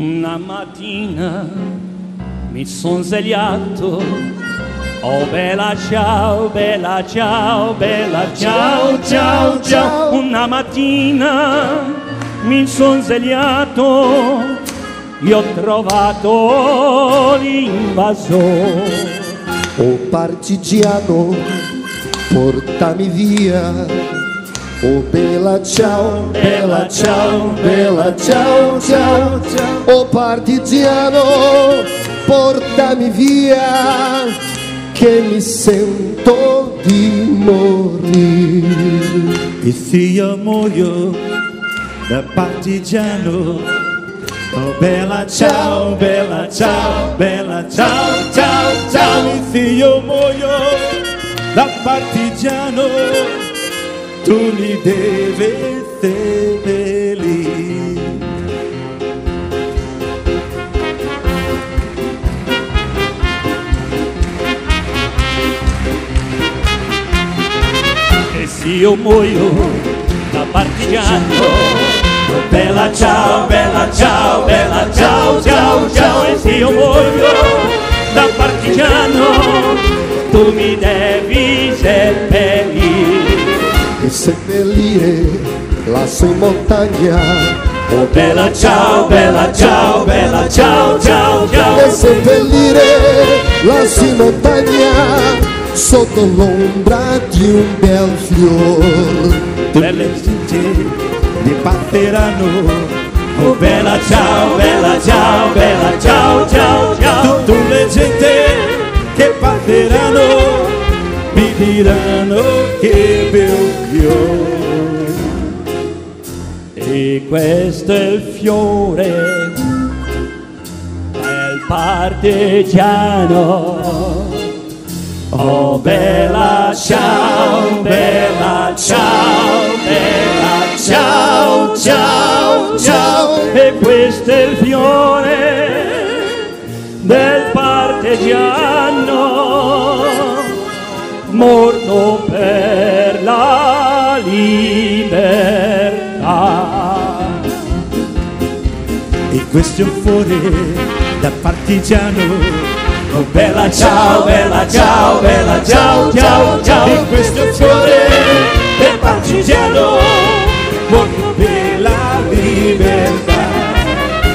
Una mattina mi son svegliato. Oh bella ciao, bella ciao, bella ciao, ciao, ciao. Una mattina mi son svegliato e ho trovato l'invasore. Oh partigiano, portami via. Oh bella ciao, bella ciao, bella ciao, ciao, ciao. Oh partigiano, portami via, che mi sento di morire. E se io muoio da partigiano, oh bella ciao, bella ciao, bella ciao, ciao, ciao. E se io muoio da partigiano, tu mi devi seppellire. E se io muoio da partigiano Bella ciao, bella ciao, bella ciao, ciao, ciao E se io muoio da partigiano Tu mi devi seppellire E seppellire lassù in montagna. Oh bella ciao, bella ciao, bella ciao, ciao, E ciao seppellire lassù in montagna, sotto l'ombra di un bel fior. Belle gente di parteranno, Oh bella ciao, bella ciao, bella ciao, ciao, ciao tutte le gente che parteranno, mi diranno che fiore. E questo è il fiore del partigiano. Oh bella ciao, bella ciao, bella ciao, ciao, ciao. E questo è il fiore del partigiano morto questo è un fuori da partigiano, Oh bella ciao, bella ciao, bella ciao, ciao, ciao. e questo è un fuori del partigiano, per la libertà.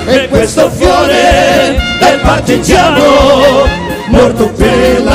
E questo fiore del partigiano morto per la